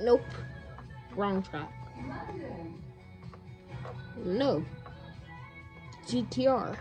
Nope. Wrong track. No. GTR.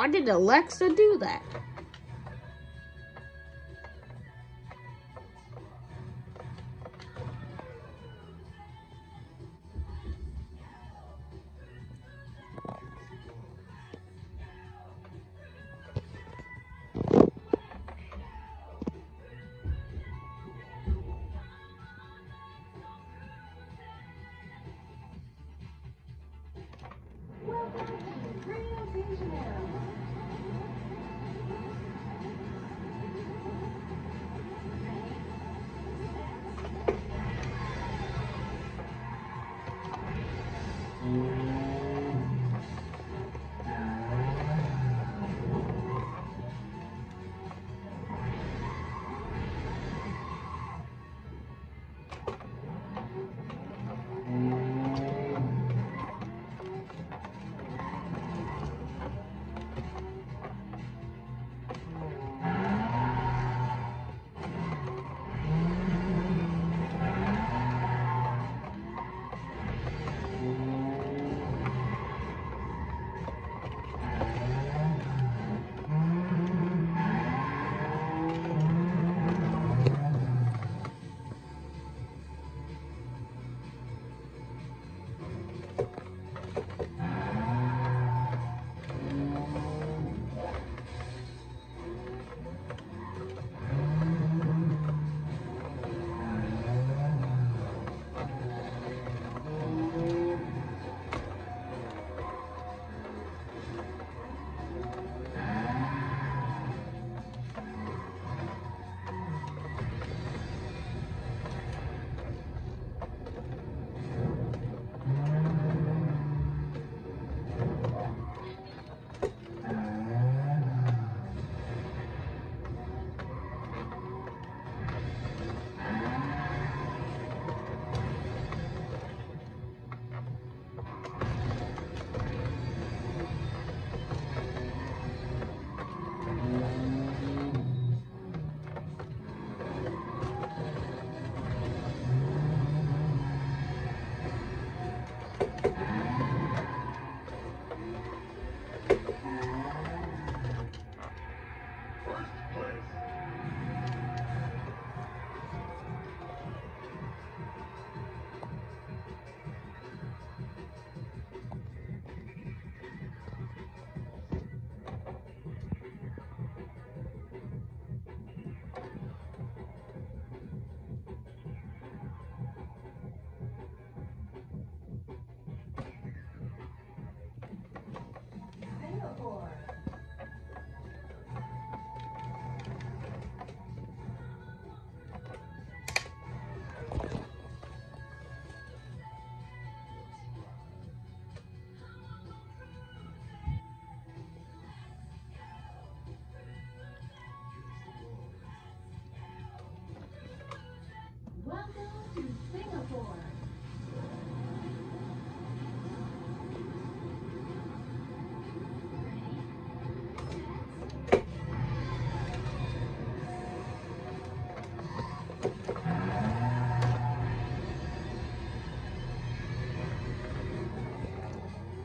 Why did Alexa do that?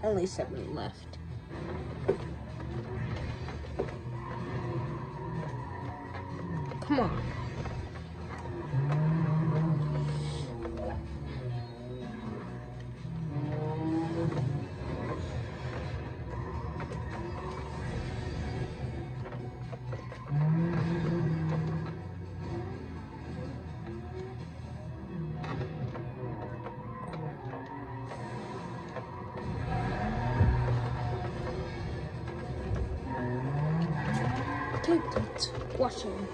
Only seven left. Come on. Okay, that's Washington.